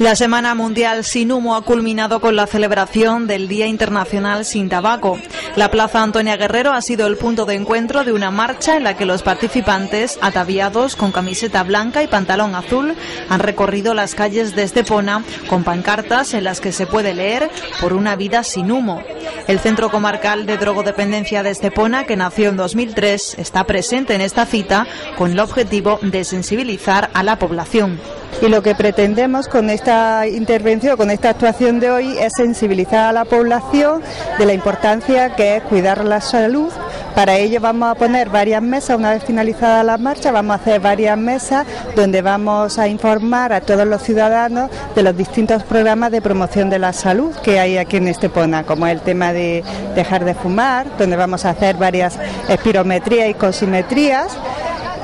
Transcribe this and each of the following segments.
La Semana Mundial Sin Humo ha culminado con la celebración del Día Internacional Sin Tabaco. La Plaza Antonia Guerrero ha sido el punto de encuentro de una marcha en la que los participantes, ataviados con camiseta blanca y pantalón azul, han recorrido las calles de Estepona con pancartas en las que se puede leer por una vida sin humo. El Centro Comarcal de Drogodependencia de Estepona, que nació en 2003, está presente en esta cita con el objetivo de sensibilizar a la población. Y lo que pretendemos con esta intervención, con esta actuación de hoy, es sensibilizar a la población de la importancia que es cuidar la salud. Para ello vamos a poner varias mesas, una vez finalizada la marcha, vamos a hacer varias mesas donde vamos a informar a todos los ciudadanos de los distintos programas de promoción de la salud que hay aquí en Estepona, como el tema de dejar de fumar, donde vamos a hacer varias espirometrías y cosimetrías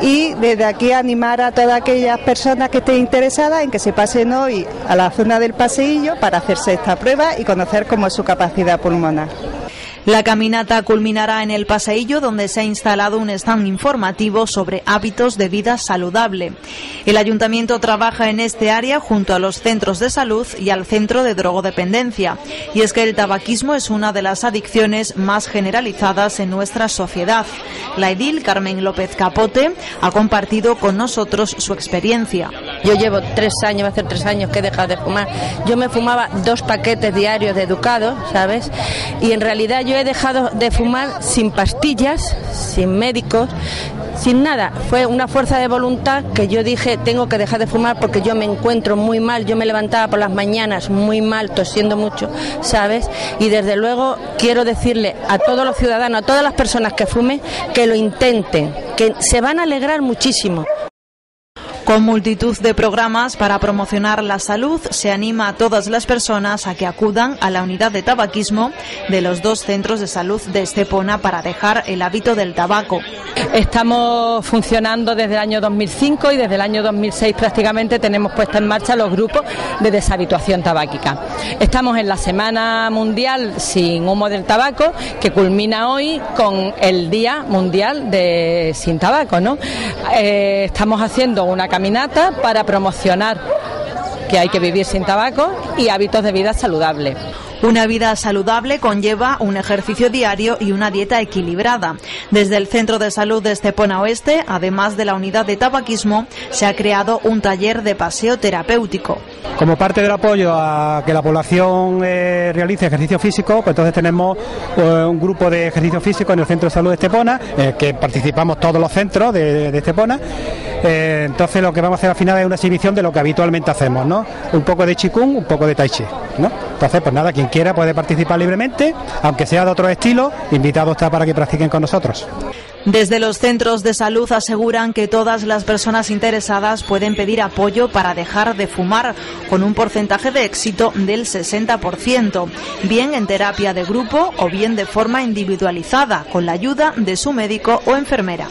y desde aquí animar a todas aquellas personas que estén interesadas en que se pasen hoy a la zona del paseillo para hacerse esta prueba y conocer cómo es su capacidad pulmonar. La caminata culminará en el paseillo donde se ha instalado un stand informativo sobre hábitos de vida saludable. El ayuntamiento trabaja en este área junto a los centros de salud y al centro de drogodependencia. Y es que el tabaquismo es una de las adicciones más generalizadas en nuestra sociedad. La edil Carmen López Capote ha compartido con nosotros su experiencia. Yo llevo tres años, va a ser tres años que he dejado de fumar. Yo me fumaba dos paquetes diarios de educado, ¿sabes? Y en realidad yo he dejado de fumar sin pastillas, sin médicos, sin nada. Fue una fuerza de voluntad que yo dije, tengo que dejar de fumar porque yo me encuentro muy mal. Yo me levantaba por las mañanas muy mal, tosiendo mucho, ¿sabes? Y desde luego quiero decirle a todos los ciudadanos, a todas las personas que fumen, que lo intenten, que se van a alegrar muchísimo. Con multitud de programas para promocionar la salud, se anima a todas las personas a que acudan a la unidad de tabaquismo de los dos centros de salud de Estepona para dejar el hábito del tabaco. Estamos funcionando desde el año 2005 y desde el año 2006 prácticamente tenemos puesta en marcha los grupos de deshabituación tabáquica. Estamos en la Semana Mundial sin humo del tabaco que culmina hoy con el Día Mundial de sin tabaco. ¿no? Eh, estamos haciendo una caminata para promocionar que hay que vivir sin tabaco y hábitos de vida saludable. Una vida saludable conlleva un ejercicio diario y una dieta equilibrada. Desde el Centro de Salud de Estepona Oeste, además de la unidad de tabaquismo, se ha creado un taller de paseo terapéutico. Como parte del apoyo a que la población eh, realice ejercicio físico, pues entonces tenemos eh, un grupo de ejercicio físico en el Centro de Salud de Estepona, eh, que participamos todos los centros de, de Estepona. entonces lo que vamos a hacer al final es una exhibición de lo que habitualmente hacemos, ¿no? Un poco de chikung, un poco de tai chi, Entonces, pues nada, quien quiera puede participar libremente, aunque sea de otro estilo, invitado está para que practiquen con nosotros. Desde los centros de salud aseguran que todas las personas interesadas pueden pedir apoyo para dejar de fumar con un porcentaje de éxito del 60%, bien en terapia de grupo o bien de forma individualizada, con la ayuda de su médico o enfermera.